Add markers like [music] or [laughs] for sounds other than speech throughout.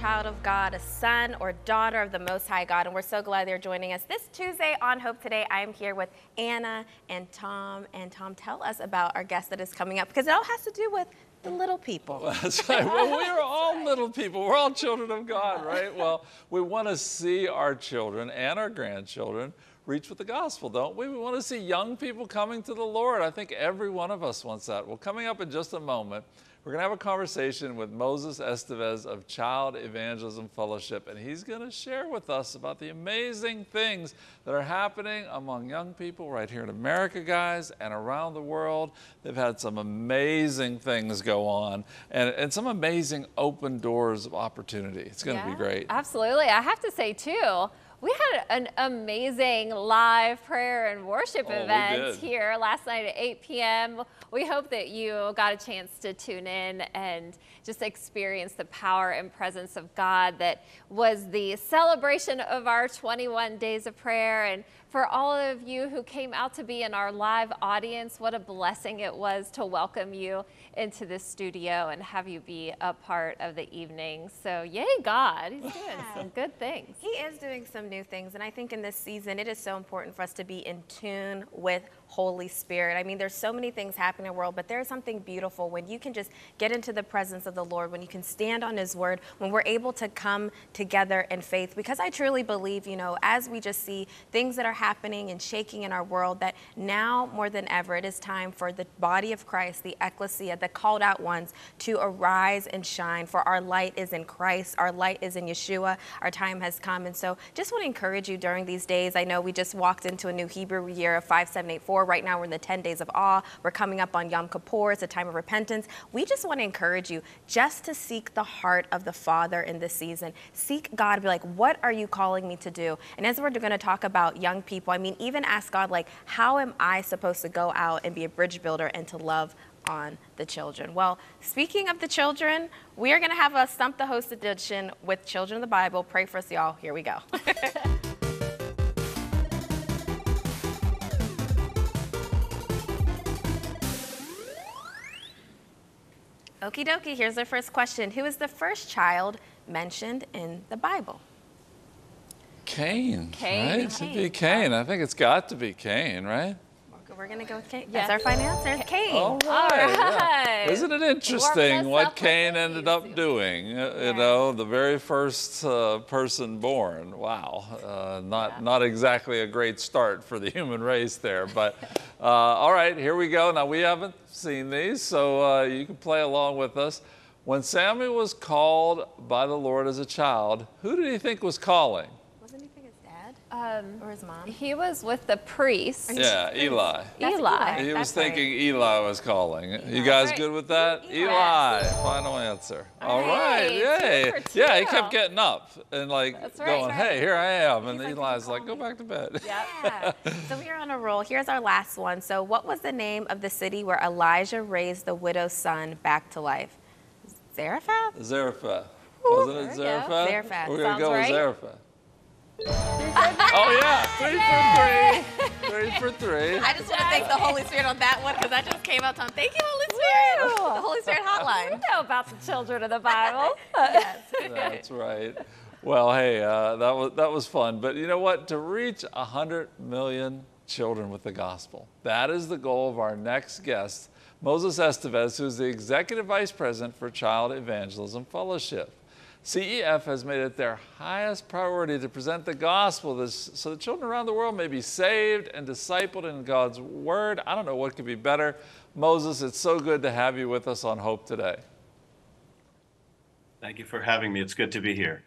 child of God, a son or daughter of the Most High God, and we're so glad they're joining us this Tuesday on Hope Today. I am here with Anna and Tom. And Tom, tell us about our guest that is coming up because it all has to do with the little people. That's right. Well, we are all little people. We're all children of God, right? Well, we want to see our children and our grandchildren reach with the gospel, don't we? We want to see young people coming to the Lord. I think every one of us wants that. Well, coming up in just a moment, we're going to have a conversation with Moses Esteves of Child Evangelism Fellowship, and he's going to share with us about the amazing things that are happening among young people right here in America, guys, and around the world. They've had some amazing things go on and, and some amazing open doors of opportunity. It's going to be great. Absolutely. I have to say, too, we had an amazing live prayer and worship Oh, event here last night at 8 p.m. We hope that you got a chance to tune in and just experience the power and presence of God that was the celebration of our 21 days of prayer. And for all of you who came out to be in our live audience, what a blessing it was to welcome you into this studio and have you be a part of the evening. So, yay, God. He's doing some good things. He is doing some new things, and I think in this season it is so important for us to be in tune with Holy Spirit. I mean, there's so many things happening in the world, but there's something beautiful when you can just get into the presence of the Lord, when you can stand on His Word, when we're able to come together in faith. Because I truly believe, you know, as we just see things that are happening and shaking in our world, that now more than ever it is time for the body of Christ, the ecclesia, the called out ones, to arise and shine. For our light is in Christ, our light is in Yeshua. Our time has come. And so just want to encourage you during these days. I know we just walked into a new Hebrew year of 5784. Right now we're in the 10 days of awe. We're coming up on Yom Kippur. It's a time of repentance. We just want to encourage you just to seek the heart of the Father in this season. Seek God. Be like, what are you calling me to do? And as we're going to talk about young people, I mean, even ask God, like, how am I supposed to go out and be a bridge builder and to love on the children. Well, speaking of the children, we are going to have a Stump the Host edition with Children of the Bible. Pray for us, y'all. Here we go. [laughs] Okie dokie, here's our first question. Who is the first child mentioned in the Bible? Cain, Cain. right? It should be Cain. Cain. I think it's got to be Cain, right? We're going to go with Cain. Yes. That's our final answer. Cain. All right. yeah. Isn't it interesting what up with Cain ended up doing? Uh, Yeah. You know, the very first uh, person born. Wow. Uh, not, not exactly a great start for the human race there. But [laughs] uh, all right, here we go. Now, we haven't seen these, so uh, you can play along with us. When Samuel was called by the Lord as a child, who did he think was calling? Wasn't he think his dad Um, or his mom? he was with the priest, Yeah, Eli. That's Eli. He was That's right. thinking Eli was calling. You guys Right. good with that? Eli. Eli. Final answer. All right. Hey, Yay. Yeah, he kept getting up and like right. going, hey, here I am. And He's Eli's like, go back to bed. Yeah. [laughs] so we are on a roll. Here's our last one. So, what was the name of the city where Elijah raised the widow's son back to life? Zarephath? Zarephath. Wasn't it you go. Zarephath? Zarephath. We're going to go with right. Zarephath. Oh, yeah. Three for three. Three for three. I just want to thank the Holy Spirit on that one because I just came out on. Thank you, Holy Spirit. Woo. The Holy Spirit We hotline. know about the children of the Bible. [laughs] yes. That's right. Well, hey, uh, that was that was fun. But you know what? To reach hundred million children with the gospel, that is the goal of our next guest, Moses Esteves, who's the executive vice president for Child Evangelism Fellowship. CEF has made it their highest priority to present the gospel this, so the children around the world may be saved and discipled in God's word. I don't know what could be better. Moses, it's so good to have you with us on Hope today. Thank you for having me. It's good to be here.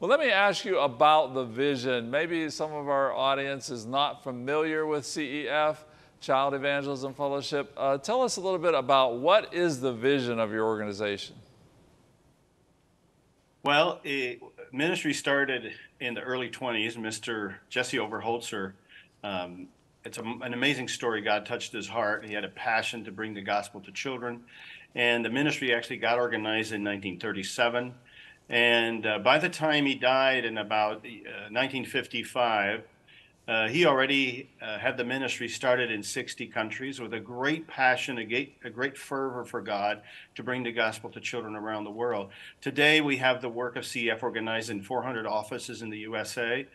Well, let me ask you about the vision. Maybe some of our audience is not familiar with CEF, Child Evangelism Fellowship. Uh, tell us a little bit about what is the vision of your organization? Well, it, ministry started in the early 20s. Mr. Jesse Overholtzer, um, it's a, an amazing story. God touched his heart. He had a passion to bring the gospel to children. And the ministry actually got organized in 1937. And uh, by the time he died in about uh, 1955, Uh, he already uh, had the ministry started in 60 countries with a great passion, a great, a great fervor for God to bring the gospel to children around the world. Today, we have the work of CEF organized in 400 offices in the USA.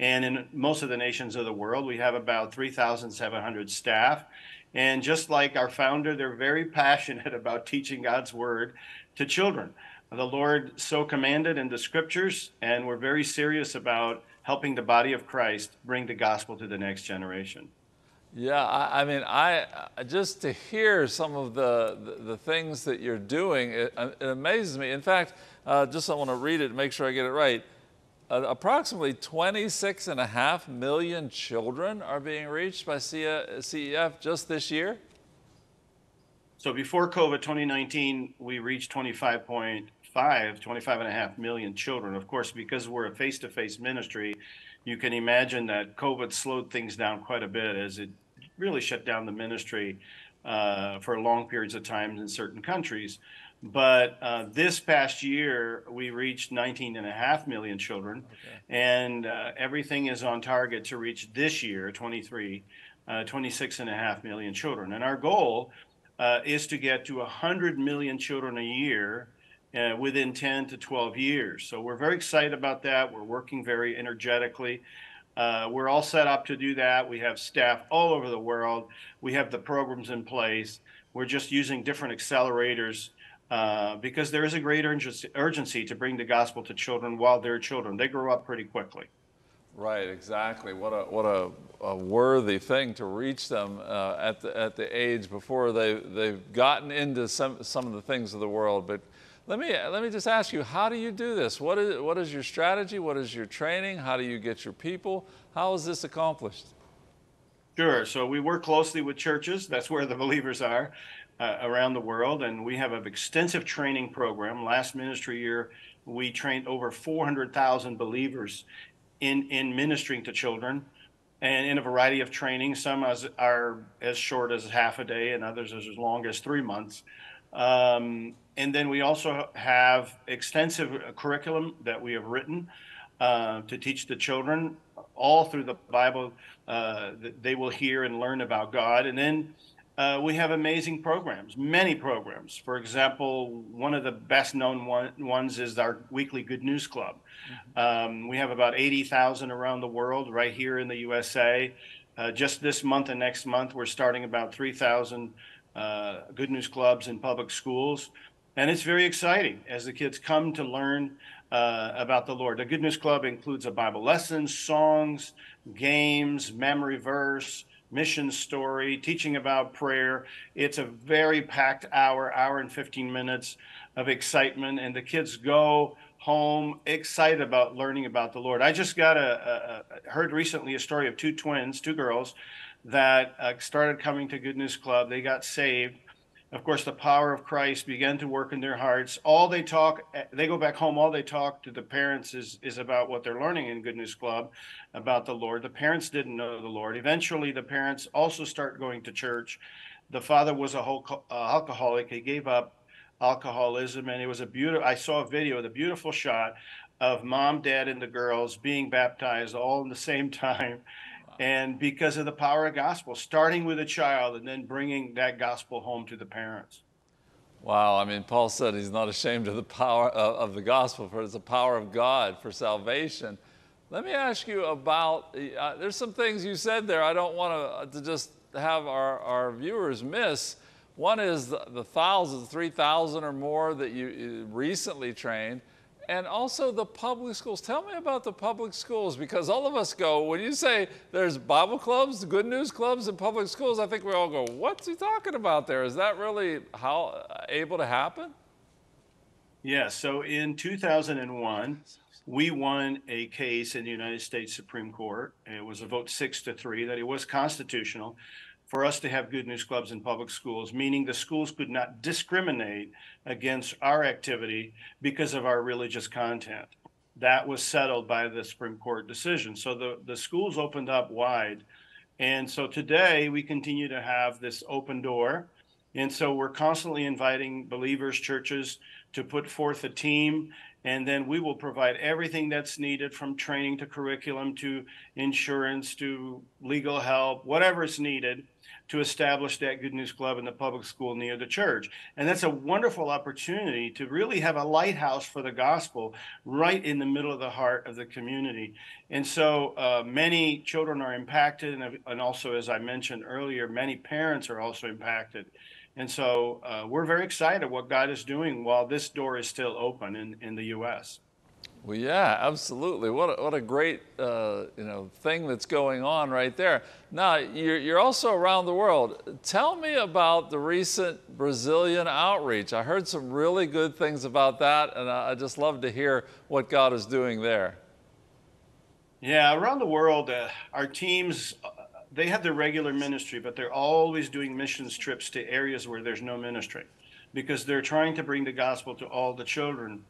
And in most of the nations of the world, we have about 3,700 staff. And just like our founder, they're very passionate [laughs] about teaching God's word to children. The Lord so commanded in the scriptures, and we're very serious about helping the body of Christ bring the gospel to the next generation. Yeah, I, I mean, I just to hear some of the, the, the things that you're doing, it, it, amazes me. In fact, uh, just I want to read it, and make sure I get it right. Uh, approximately 26 and a half million children are being reached by CEF just this year. So before COVID 2019, we reached 25.5, 25 and a half million children. Of course, because we're a face to face ministry, you can imagine that COVID slowed things down quite a bit as it really shut down the ministry uh, for long periods of time in certain countries. But uh, this past year, we reached 19 and a half million children, okay. and uh, everything is on target to reach this year, 23, uh, 26 and a half million children. And our goal uh, is to get to 100 million children a year uh, within 10 to 12 years. So we're very excited about that. We're working very energetically. Uh, we're all set up to do that. We have staff all over the world. We have the programs in place. We're just using different accelerators uh, because there is a great urgency to bring the gospel to children while they're children. They grow up pretty quickly. Right, exactly. What a what a, a worthy thing to reach them uh, at the at the age before they they've gotten into some some of the things of the world. But let me let me just ask you, how do you do this? What is what is your strategy? What is your training? How do you get your people? How is this accomplished? Sure. So we work closely with churches. That's where the believers are uh, around the world, and we have an extensive training program. Last ministry year, we trained over 400,000 believers in, in ministering to children and in a variety of trainings. Some as, are as short as half a day, and others as long as three months. Um, and then we also have extensive curriculum that we have written uh, to teach the children all through the Bible. Uh, they will hear and learn about God. And then uh, we have amazing programs, many programs. For example, one of the best known one, ones is our weekly Good News Club. Mm-hmm. Um, we have about 80,000 around the world, right here in the USA. Uh, just this month and next month, we're starting about 3,000 uh, Good News Clubs in public schools. And it's very exciting as the kids come to learn uh, about the Lord. The Good News Club includes a Bible lesson, songs, games, memory verse, mission story, teaching about prayer. It's a very packed hour, hour and 15 minutes of excitement, and the kids go home excited about learning about the Lord. I just got a, a, a heard recently a story of two twins, two girls that uh, started coming to Good News Club. They got saved of course, the power of Christ began to work in their hearts. All they talk, they go back home, all they talk to the parents is, is about what they're learning in Good News Club about the Lord. The parents didn't know the Lord. Eventually, the parents also start going to church. The father was a whole, uh, alcoholic. He gave up alcoholism, and it was a beautiful. I saw a video, the beautiful shot of mom, dad, and the girls being baptized all in the same [laughs] time and because of the power of gospel, starting with a child and then bringing that gospel home to the parents. Wow, I mean, Paul said he's not ashamed of the power of, of the gospel, for it's the power of God for salvation. Let me ask you about uh, there's some things you said there I don't want to, uh, to just have our, our viewers miss. One is the, the thousands, 3,000 or more that you, you recently trained and also the public schools. Tell me about the public schools because all of us go, when you say there's Bible clubs, good news clubs, and public schools, I think we all go, what's he talking about there? Is that really how uh, able to happen? Yeah, so in 2001, we won a case in the United States Supreme Court. It was a vote six to three that it was constitutional for us to have good news clubs in public schools, meaning the schools could not discriminate against our activity because of our religious content. That was settled by the Supreme Court decision. So the, the schools opened up wide. And so today we continue to have this open door. And so we're constantly inviting believers, churches to put forth a team and then we will provide everything that's needed from training to curriculum to insurance to legal help, whatever is needed to establish that Good News Club in the public school near the church. And that's a wonderful opportunity to really have a lighthouse for the gospel right in the middle of the heart of the community. And so uh, many children are impacted, and, and also, as I mentioned earlier, many parents are also impacted. And so uh, we're very excited what God is doing while this door is still open in, in the U.S. Well, yeah, absolutely. What a, what a great uh, you know thing that's going on right there. Now you're, you're also around the world. Tell me about the recent Brazilian outreach. I heard some really good things about that, and I, I just love to hear what God is doing there. Yeah, around the world, uh, our teams they have their regular ministry, but they're always doing missions trips to areas where there's no ministry because they're trying to bring the gospel to all the children.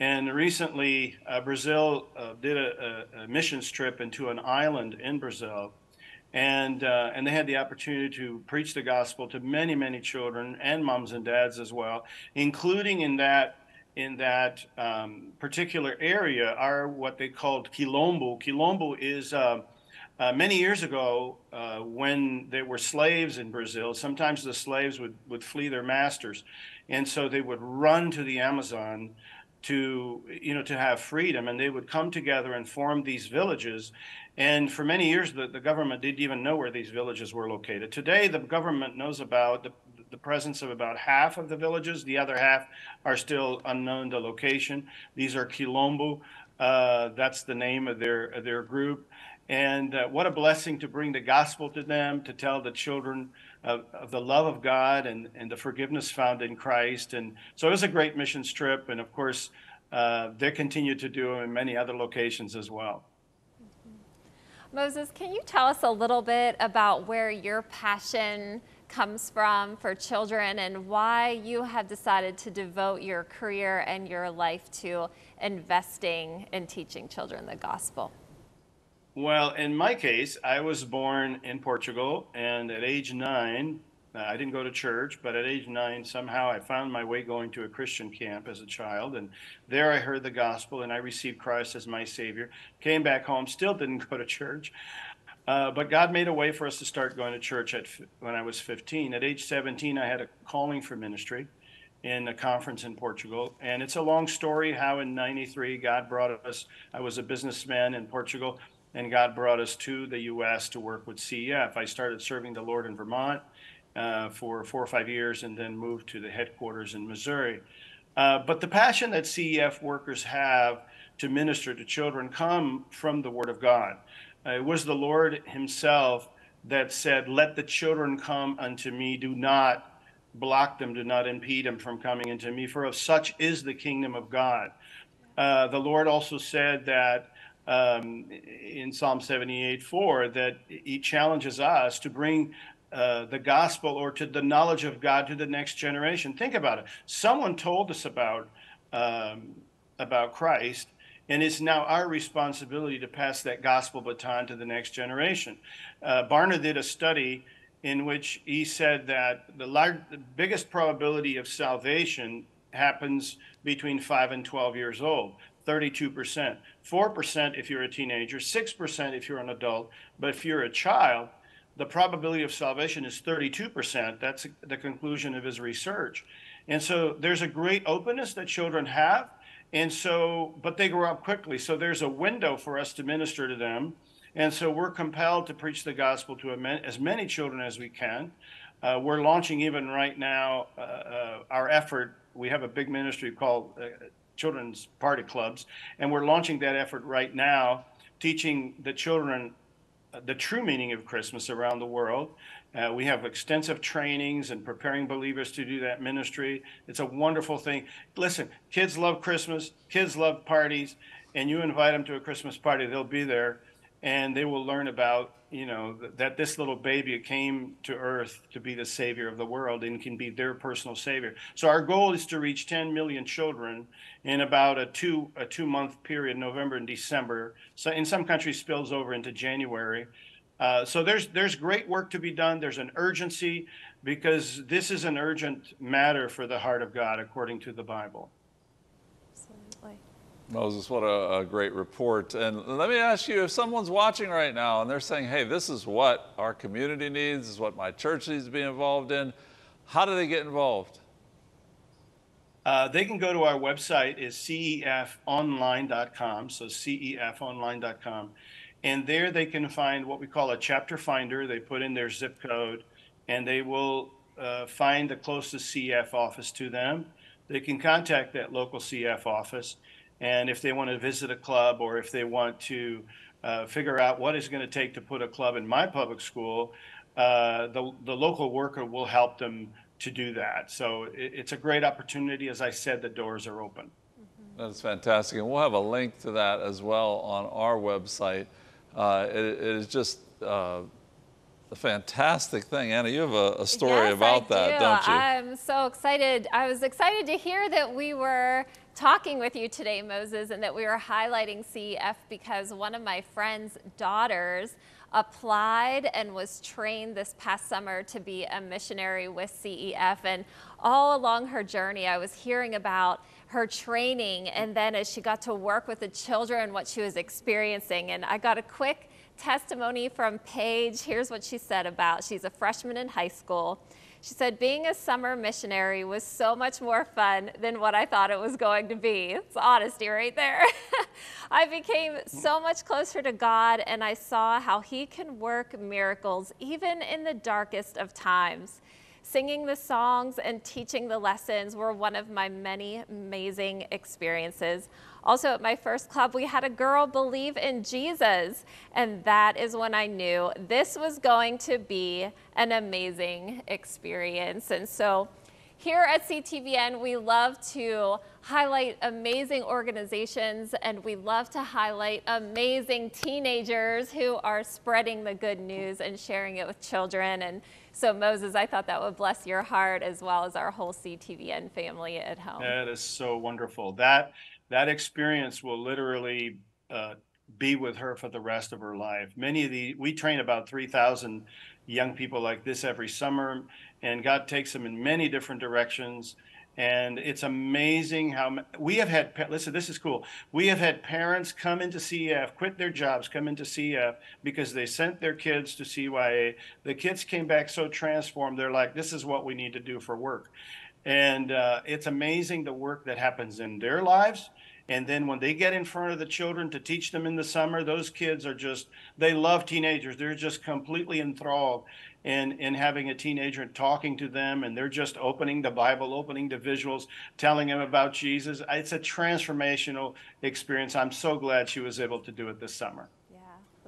And recently, uh, Brazil uh, did a, a, missions trip into an island in Brazil. And, uh, and they had the opportunity to preach the gospel to many, many children and moms and dads as well, including in that in that um, particular area are what they called quilombo. Quilombo is uh, uh, many years ago, uh, when there were slaves in Brazil, sometimes the slaves would, would flee their masters. And so they would run to the Amazon to, you know, to have freedom. And they would come together and form these villages. And for many years, the, the government didn't even know where these villages were located. Today, the government knows about the, the presence of about half of the villages. The other half are still unknown the location. These are Quilombo. Uh, that's the name of their, of their group. And uh, what a blessing to bring the gospel to them, to tell the children of, of, the love of God and, and the forgiveness found in Christ. And so it was a great mission trip. And of course, uh, they continue to do them in many other locations as well. Moses, can you tell us a little bit about where your passion comes from for children and why you have decided to devote your career and your life to investing in teaching children the gospel? Well, in my case, I was born in Portugal, and at age nine, uh, I didn't go to church, but at age nine, somehow I found my way going to a Christian camp as a child. And there I heard the gospel and I received Christ as my Savior. Came back home, still didn't go to church. Uh, but God made a way for us to start going to church at, when I was 15. At age 17, I had a calling for ministry in a conference in Portugal. And it's a long story how in 93 God brought us, I was a businessman in Portugal and God brought us to the U.S. to work with CEF. I started serving the Lord in Vermont uh, for four or five years and then moved to the headquarters in Missouri. Uh, but the passion that CEF workers have to minister to children come from the Word of God. Uh, it was the Lord Himself that said, Let the children come unto me, do not block them, do not impede them from coming into me, for of such is the kingdom of God. Uh, the Lord also said that um, in Psalm 78 4 that he challenges us to bring uh, the gospel or to the knowledge of God to the next generation. Think about it. Someone told us about um, about Christ, and it's now our responsibility to pass that gospel baton to the next generation. Uh, Barna did a study in which he said that the, large, the biggest probability of salvation happens between 5 and 12 years old. 32%, 4% if you're a teenager, 6% if you're an adult. But if you're a child, the probability of salvation is 32%. That's the conclusion of his research. And so there's a great openness that children have. And so, but they grow up quickly. So there's a window for us to minister to them. And so we're compelled to preach the gospel to as many children as we can. Uh, we're launching even right now uh, uh, our effort. We have a big ministry called uh, children's party clubs, and we're launching that effort right now, teaching the children uh, the true meaning of Christmas around the world. Uh, we have extensive trainings and preparing believers to do that ministry. It's a wonderful thing. Listen, kids love Christmas, kids love parties, and you invite them to a Christmas party, they'll be there and they will learn about you know that this little baby came to earth to be the savior of the world and can be their personal savior. So our goal is to reach 10 million children in about a two a two month period november and december. So in some countries spills over into january. Uh, so there's there's great work to be done. There's an urgency because this is an urgent matter for the heart of god according to the bible. Absolutely. Moses, what a, a, great report. And let me ask you if someone's watching right now and they're saying, hey, this is what our community needs, this is what my church needs to be involved in, how do they get involved? Uh, they can go to our website is cefonline.com, so cefonline.com, and there they can find what we call a chapter finder. They put in their zip code, and they will uh, find the closest CF office to them. They can contact that local CF office, and if they want to visit a club or if they want to uh, figure out what it's going to take to put a club in my public school, uh, the, the local worker will help them to do that. So it, it's a great opportunity. As I said, the doors are open. Mm-hmm. That's fantastic. And we'll have a link to that as well on our website. Uh, it, it is just uh, a fantastic thing. Anna, you have a, a story yes, about I that, do. not you? I'm so excited. I was excited to hear that we were talking with you today, Moses, and that we were highlighting CEF because one of my friend's daughters applied and was trained this past summer to be a missionary with CEF. And all along her journey, I was hearing about her training and then as she got to work with the children, what she was experiencing. And I got a quick testimony from Paige. Here's what she said about she's a freshman in high school. She said, being a summer missionary was so much more fun than what I thought it was going to be. It's honesty right there. [laughs] I became so much closer to God and I saw how He can work miracles even in the darkest of times. Singing the songs and teaching the lessons were one of my many amazing experiences. Also, at my first club, we had a girl believe in Jesus, and that is when I knew this was going to be an amazing experience. And so, here at CTVN, we love to highlight amazing organizations and we love to highlight amazing teenagers who are spreading the good news and sharing it with children. And so, Moses, I thought that would bless your heart as well as our whole CTVN family at home. That is so wonderful. That that experience will literally uh, be with her for the rest of her life. Many of the we train about three thousand young people like this every summer, and God takes them in many different directions. And it's amazing how we have had, listen, this is cool. We have had parents come into CEF, quit their jobs, come into CEF because they sent their kids to CYA. The kids came back so transformed, they're like, this is what we need to do for work. And uh, it's amazing the work that happens in their lives. And then when they get in front of the children to teach them in the summer, those kids are just, they love teenagers. They're just completely enthralled in, in having a teenager and talking to them, and they're just opening the Bible, opening the visuals, telling them about Jesus. It's a transformational experience. I'm so glad she was able to do it this summer. Yeah.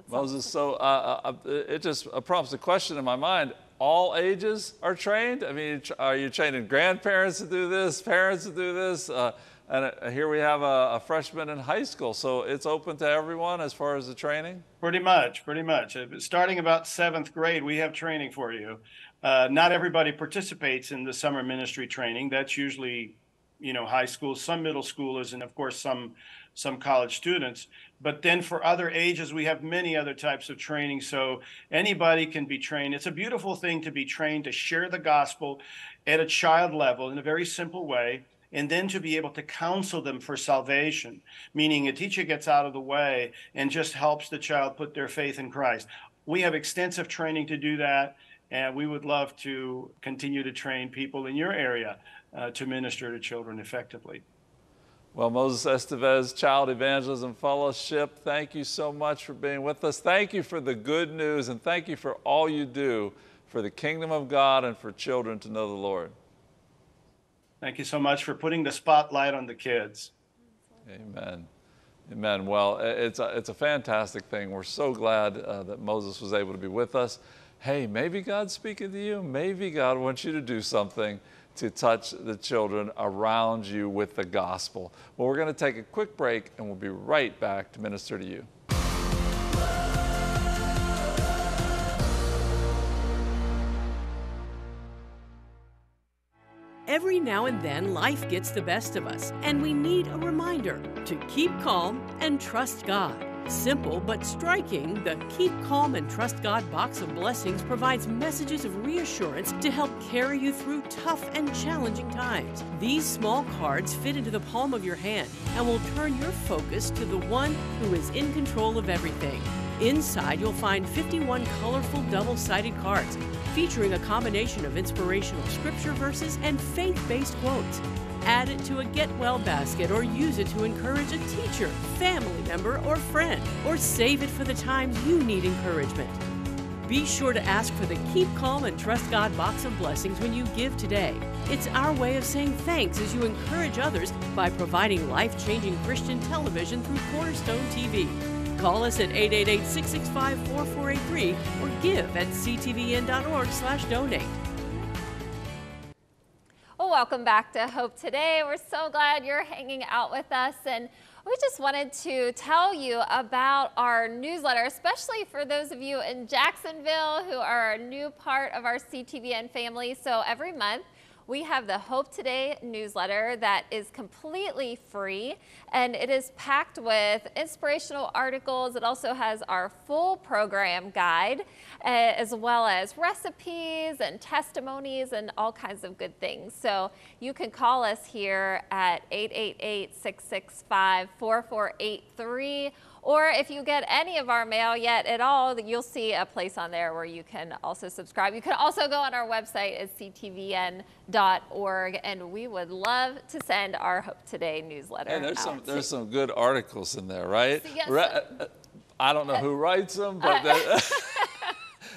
Moses, so uh, uh, uh it just prompts a question in my mind. All ages are trained? I mean, are you training grandparents to do this, parents to do this? Uh, and uh, here we have a, a, freshman in high school, so it's open to everyone as far as the training? Pretty much, pretty much. Uh, starting about seventh grade, we have training for you. Uh, not everybody participates in the summer ministry training. That's usually, you know, high school, some middle schoolers, and of course some some college students. But then for other ages, we have many other types of training. So anybody can be trained. It's a beautiful thing to be trained to share the gospel at a child level in a very simple way and then to be able to counsel them for salvation, meaning a teacher gets out of the way and just helps the child put their faith in Christ. We have extensive training to do that, and we would love to continue to train people in your area uh, to minister to children effectively. Well, Moses Esteves, Child Evangelism Fellowship, thank you so much for being with us. Thank you for the good news, and thank you for all you do for the kingdom of God and for children to know the Lord. Thank you so much for putting the spotlight on the kids. Amen. Amen. Well, it's a, it's a fantastic thing. We're so glad uh, that Moses was able to be with us. Hey, maybe God's speaking to you. Maybe God wants you to do something to touch the children around you with the gospel. Well, we're going to take a quick break and we'll be right back to minister to you. Now and then, life gets the best of us, and we need a reminder to keep calm and trust God. Simple but striking, the Keep Calm and Trust God box of blessings provides messages of reassurance to help carry you through tough and challenging times. These small cards fit into the palm of your hand and will turn your focus to the one who is in control of everything. Inside, you'll find 51 colorful double sided cards featuring a combination of inspirational scripture verses and faith based quotes. Add it to a get well basket or use it to encourage a teacher, family member, or friend, or save it for the times you need encouragement. Be sure to ask for the Keep Calm and Trust God box of blessings when you give today. It's our way of saying thanks as you encourage others by providing life changing Christian television through Cornerstone TV. Call us at 888-665-4483 or give at ctvn.org slash donate. Well, welcome back to Hope Today. We're so glad you're hanging out with us. And we just wanted to tell you about our newsletter, especially for those of you in Jacksonville who are a new part of our CTVN family. So every month, we have the Hope Today newsletter that is completely free and it is packed with inspirational articles. It also has our full program guide uh, as well as recipes and testimonies and all kinds of good things. So you can call us here at 888 665 4483 or if you get any of our mail yet at all, you'll see a place on there where you can also subscribe. You can also go on our website at ctvn.org, and we would love to send our Hope Today newsletter. And there's out some there's some good articles in there, right? Yes. Re- uh, I don't know who writes them, but that- [laughs]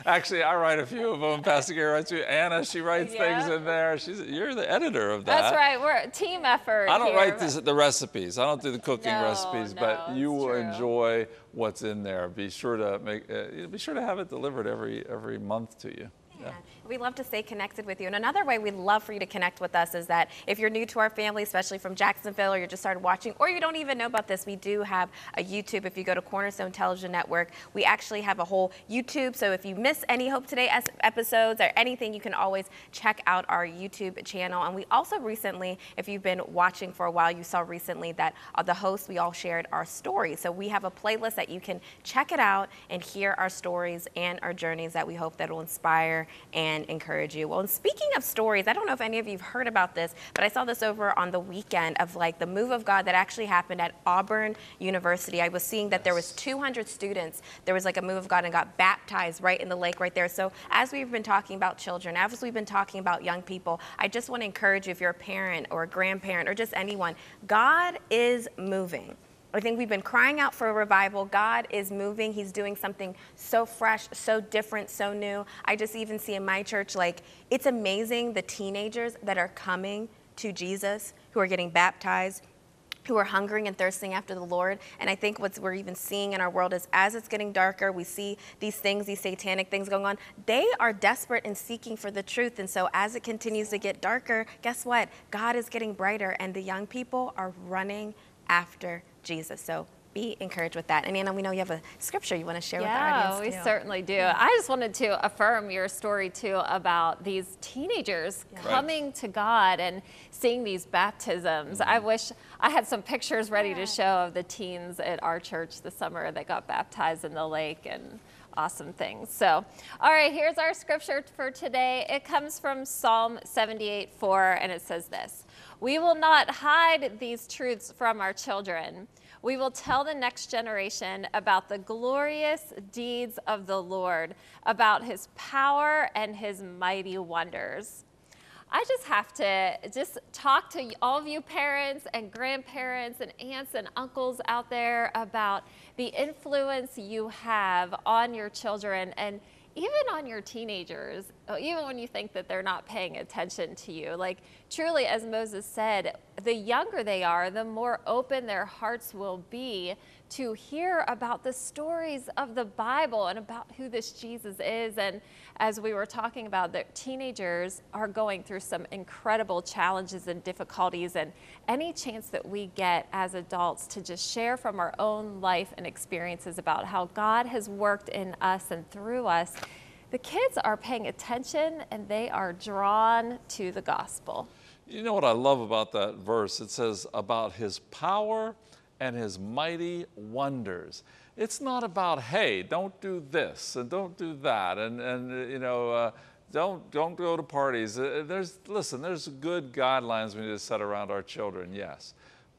actually, I write a few of them. Pastor Gary writes you. Anna, she writes things in there. She's you're the editor of that. That's right. We're a team effort. I don't here, write this, the recipes. I don't do the cooking No, recipes, no, but you will true. enjoy what's in there. Be sure to make uh, be sure to have it delivered every every month to you. Yeah. We love to stay connected with you. And another way we'd love for you to connect with us is that if you're new to our family, especially from Jacksonville, or you just started watching, or you don't even know about this, we do have a YouTube. If you go to Cornerstone Television Network, we actually have a whole YouTube. So if you miss any Hope Today episodes or anything, you can always check out our YouTube channel. And we also recently, if you've been watching for a while, you saw recently that uh, the hosts, we all shared our stories. So we have a playlist that you can check it out and hear our stories and our journeys that we hope that will inspire and encourage you. Well, and speaking of stories, I don't know if any of you have heard about this, but I saw this over on the weekend of like the move of God that actually happened at Auburn University. I was seeing that there was 200 students. There was like a move of God and got baptized right in the lake right there. So as we've been talking about children, as we've been talking about young people, I just want to encourage you if you're a parent or a grandparent or just anyone, God is moving. I think we've been crying out for a revival. God is moving. He's doing something so fresh, so different, so new. I just even see in my church, like, it's amazing the teenagers that are coming to Jesus, who are getting baptized, who are hungering and thirsting after the Lord. And I think what we're even seeing in our world is as it's getting darker, we see these things, these satanic things going on. They are desperate and seeking for the truth. And so as it continues to get darker, guess what? God is getting brighter, and the young people are running after Jesus. So be encouraged with that. And Anna, we know you have a scripture you want to share with our audience. Yeah, audience. we too. certainly do. I just wanted to affirm your story too about these teenagers coming to God and seeing these baptisms. I Mm-hmm. wish I had some pictures ready to show of the teens at our church this summer that got baptized in the lake and awesome things. So, all right, here's our scripture for today. It comes from Psalm 78 4, and it says this We will not hide these truths from our children. We will tell the next generation about the glorious deeds of the Lord, about his power and his mighty wonders. I just have to just talk to all of you parents and grandparents and aunts and uncles out there about the influence you have on your children and even on your teenagers, uh, even when you think that they're not paying attention to you. Like, truly, as Moses said, the younger they are, the more open their hearts will be to hear about the stories of the Bible and about who this Jesus is. And as we were talking about, the teenagers are going through some incredible challenges and difficulties. And any chance that we get as adults to just share from our own life and experiences about how God has worked in us and through us, the kids are paying attention and they are drawn to the gospel. You know what I love about that verse? It says about his power and his mighty wonders. It's not about, hey, don't do this and don't do that, and, and uh, you know, uh, don't, don't go to parties. Uh, there's, listen, there's good guidelines we need to set around our children, yes.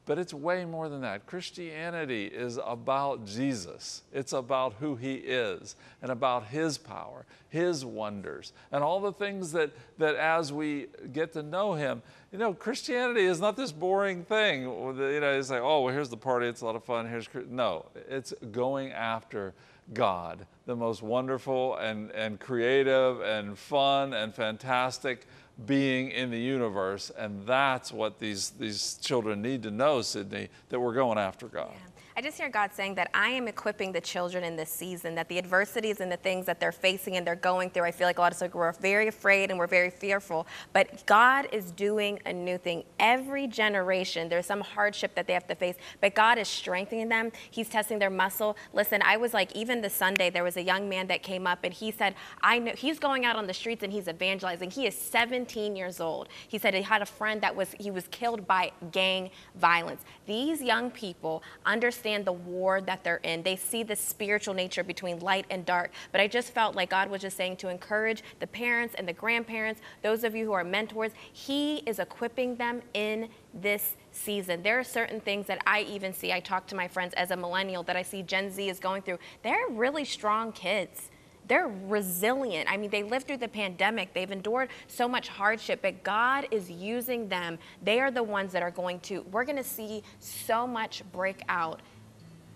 But it's way more than that. Christianity is about Jesus. It's about who he is and about his power, his wonders, and all the things that, that as we get to know him, you know, Christianity is not this boring thing. You know, it's like, oh, well, here's the party, it's a lot of fun. Here's no, it's going after God, the most wonderful and, and creative and fun and fantastic being in the universe. And that's what these, these children need to know, Sydney, that we're going after God. Yeah. I just hear God saying that I am equipping the children in this season, that the adversities and the things that they're facing and they're going through, I feel like a lot of us are very afraid and we're very fearful. But God is doing a new thing. Every generation, there's some hardship that they have to face, but God is strengthening them. He's testing their muscle. Listen, I was like, even the Sunday, there was a young man that came up and he said, I know he's going out on the streets and he's evangelizing. He is 17 years old. He said he had a friend that was, he was killed by gang violence. These young people understand understand the war that they're in. They see the spiritual nature between light and dark. But I just felt like God was just saying to encourage the parents and the grandparents, those of you who are mentors, He is equipping them in this season. There are certain things that I even see. I talk to my friends as a millennial that I see Gen Z is going through. They're really strong kids they're resilient. I mean, they lived through the pandemic, they've endured so much hardship, but God is using them. They are the ones that are going to, we're going to see so much break out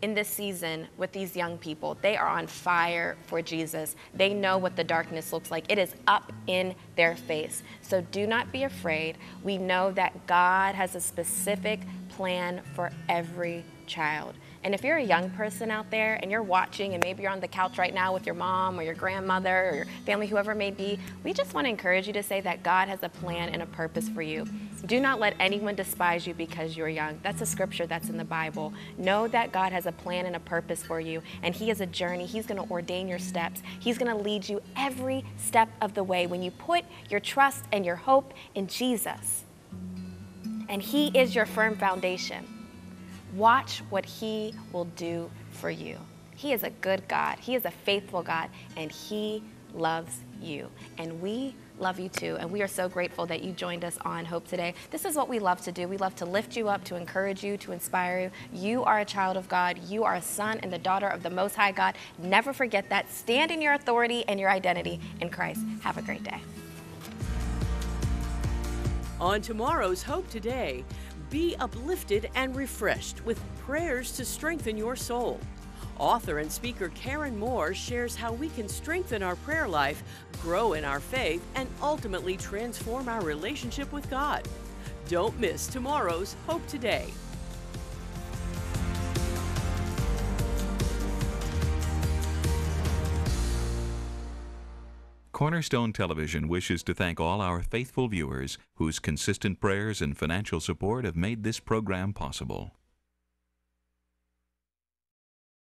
in this season with these young people. They are on fire for Jesus. They know what the darkness looks like. It is up in their face. So do not be afraid. We know that God has a specific plan for every child. And if you're a young person out there and you're watching, and maybe you're on the couch right now with your mom or your grandmother or your family, whoever it may be, we just want to encourage you to say that God has a plan and a purpose for you. Do not let anyone despise you because you're young. That's a scripture that's in the Bible. Know that God has a plan and a purpose for you, and He has a journey. He's going to ordain your steps, He's going to lead you every step of the way when you put your trust and your hope in Jesus. And He is your firm foundation. Watch what He will do for you. He is a good God, He is a faithful God, and He loves you. And we love you too. And we are so grateful that you joined us on Hope today. This is what we love to do. We love to lift you up, to encourage you, to inspire you. You are a child of God. You are a son and the daughter of the Most High God. Never forget that. Stand in your authority and your identity in Christ. Have a great day. On tomorrow's Hope Today, be uplifted and refreshed with prayers to strengthen your soul. Author and speaker Karen Moore shares how we can strengthen our prayer life, grow in our faith, and ultimately transform our relationship with God. Don't miss tomorrow's Hope Today. Cornerstone Television wishes to thank all our faithful viewers whose consistent prayers and financial support have made this program possible.